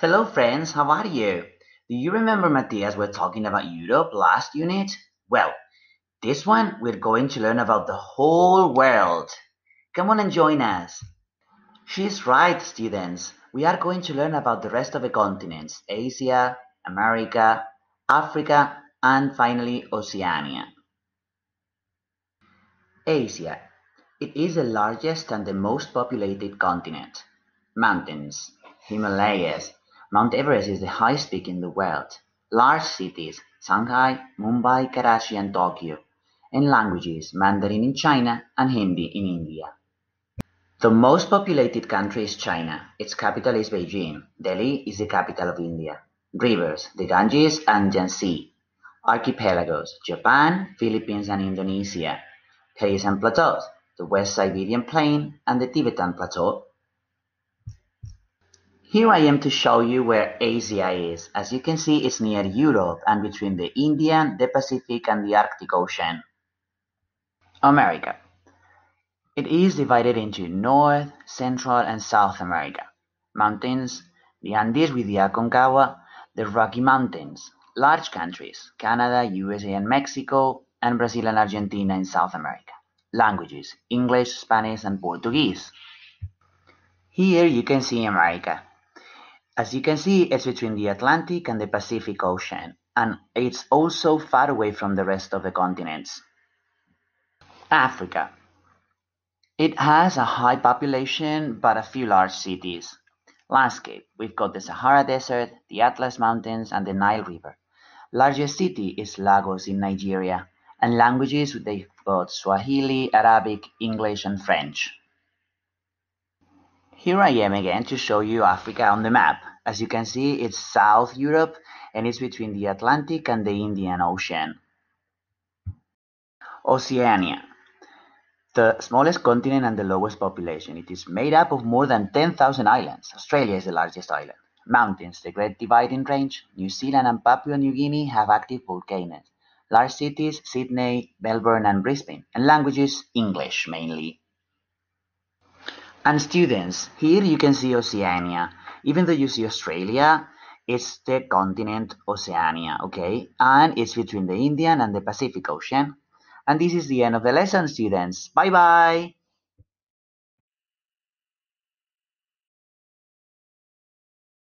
Hello friends, how are you? Do you remember Matías we're talking about Europe last unit? Well, this one we're going to learn about the whole world. Come on and join us. She's right, students. We are going to learn about the rest of the continents, Asia, America, Africa, and finally Oceania. Asia. It is the largest and the most populated continent. Mountains. Himalayas. Mount Everest is the highest peak in the world. Large cities. Shanghai, Mumbai, Karachi and Tokyo. And languages. Mandarin in China and Hindi in India. The most populated country is China. Its capital is Beijing. Delhi is the capital of India. Rivers. The Ganges and Yangtze. Archipelagos. Japan, Philippines and Indonesia. Plains and plateaus. The West Siberian Plain and the Tibetan Plateau. Here I am to show you where Asia is. As you can see, it's near Europe and between the Indian, the Pacific and the Arctic Ocean. America. It is divided into North, Central and South America. Mountains, the Andes with the Aconcagua, the Rocky Mountains, large countries, Canada, USA and Mexico, and Brazil and Argentina in South America. Languages, English, Spanish and Portuguese. Here you can see America. As you can see, it's between the Atlantic and the Pacific Ocean, and it's also far away from the rest of the continents. Africa. It has a high population but a few large cities. Landscape. We've got the Sahara Desert, the Atlas Mountains and the Nile River. Largest city is Lagos in Nigeria. And languages they've got Swahili, Arabic, English and French. Here I am again to show you Africa on the map. As you can see, it's South Europe and it's between the Atlantic and the Indian Ocean. Oceania the smallest continent and the lowest population. It is made up of more than 10,000 islands. Australia is the largest island. Mountains, the Great Dividing Range, New Zealand and Papua New Guinea have active volcanoes. Large cities, Sydney, Melbourne and Brisbane. And languages, English mainly. And students, here you can see Oceania. Even though you see Australia, it's the continent Oceania, okay? And it's between the Indian and the Pacific Ocean. And this is the end of the lesson, students. Bye bye.